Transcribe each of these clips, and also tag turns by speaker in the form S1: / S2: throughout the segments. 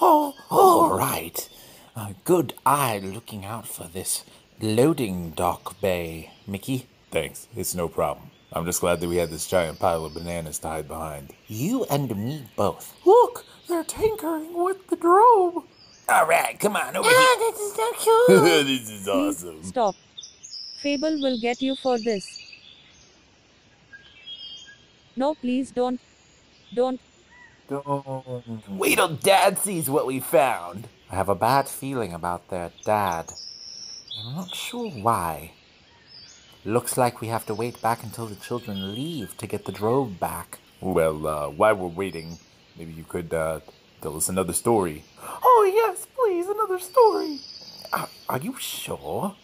S1: Oh, all right. A good eye looking out for this loading dock bay, Mickey.
S2: Thanks. It's no problem. I'm just glad that we had this giant pile of bananas to hide behind.
S1: You and me both.
S3: Look, they're tinkering with the drobe.
S1: All right, come on over
S3: Ah, this is so cool.
S2: this is awesome.
S4: Stop. Fable will get you for this. No, please don't. Don't.
S1: Wait till Dad sees what we found. I have a bad feeling about their dad. I'm not sure why. Looks like we have to wait back until the children leave to get the drove back.
S2: Well, uh, while we're waiting, maybe you could uh, tell us another story.
S3: Oh, yes, please, another story.
S1: Are, are you sure?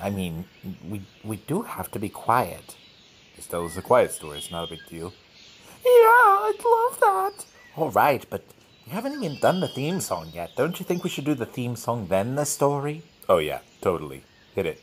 S1: I mean, we we do have to be quiet.
S2: Just tell us a quiet story. It's not a big deal.
S3: Yeah, I'd love that.
S1: All right, but we haven't even done the theme song yet. Don't you think we should do the theme song then the story?
S2: Oh, yeah, totally. Hit it.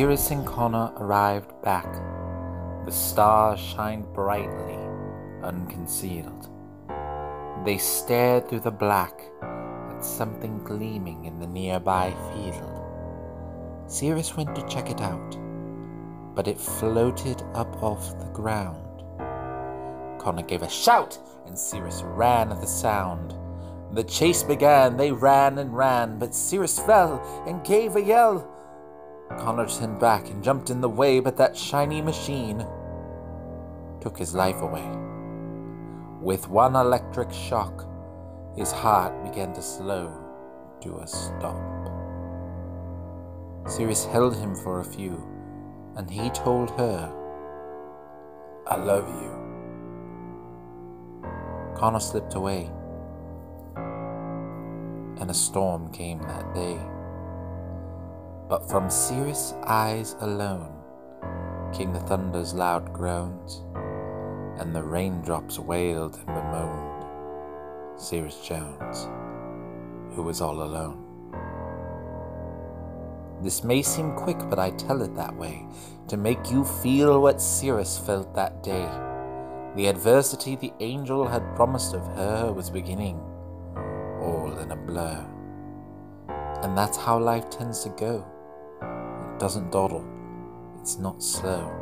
S1: Cyrus and Connor arrived back, the stars shined brightly, unconcealed. They stared through the black at something gleaming in the nearby field. Cyrus went to check it out, but it floated up off the ground. Connor gave a shout, and Cyrus ran at the sound. The chase began, they ran and ran, but Cyrus fell and gave a yell. Connor turned back and jumped in the way, but that shiny machine took his life away. With one electric shock, his heart began to slow to a stop. Cyrus held him for a few, and he told her, I love you. Connor slipped away, and a storm came that day. But from Cyrus' eyes alone came the thunder's loud groans, and the raindrops wailed and bemoaned. Cyrus Jones, who was all alone. This may seem quick, but I tell it that way to make you feel what Cyrus felt that day. The adversity the angel had promised of her was beginning, all in a blur. And that's how life tends to go. Doesn't dawdle, it's not slow.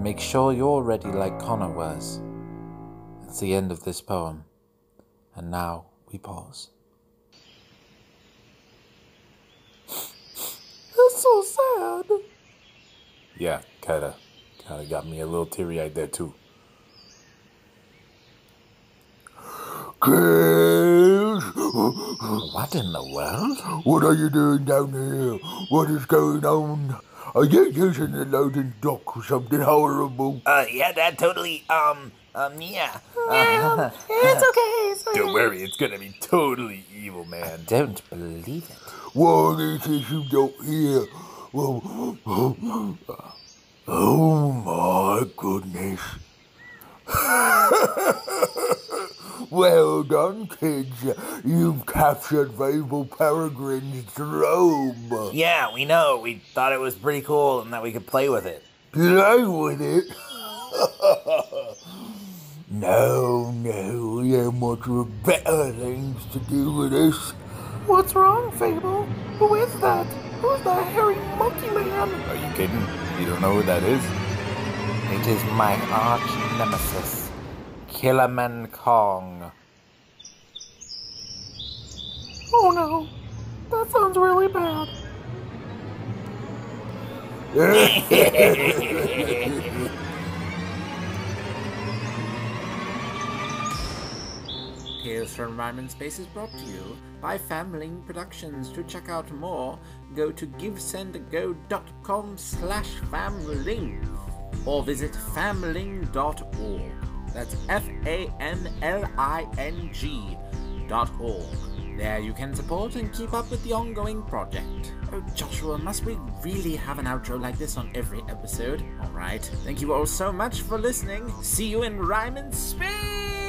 S1: Make sure you're ready like Connor was. It's the end of this poem, and now we pause.
S3: That's so sad.
S2: Yeah, kinda, kinda got me a little teary-eyed there too.
S5: Chris,
S1: What in the world?
S5: what are you doing down here? What is going on? Are you using the loading dock or something horrible?
S1: Uh, yeah, that totally, um, um, yeah.
S3: Um, it's okay. It's okay.
S2: Don't worry, it's gonna be totally evil, man.
S1: Don't believe it.
S5: What is it you don't hear? Well, oh my goodness. well done, kids. You've captured Fable Peregrine's robe.
S1: Yeah, we know. We thought it was pretty cool and that we could play with it.
S5: Play with it? no, no, we have much better things to do with this.
S3: What's wrong, Fable? Who is that? Who's that hairy monkey man?
S2: Are you kidding? You don't know who that is?
S1: It is my arch nemesis, Killerman Kong.
S3: Oh no. That sounds really bad.
S1: Tales from Rhyme and Space is brought to you by Famling Productions. To check out more, go to givesendgo.com slash famling or visit famling.org. That's F-A-M-L-I-N-G dot org. There you can support and keep up with the ongoing project. Oh, Joshua, must we really have an outro like this on every episode? Alright. Thank you all so much for listening. See you in Rhyme and Speed!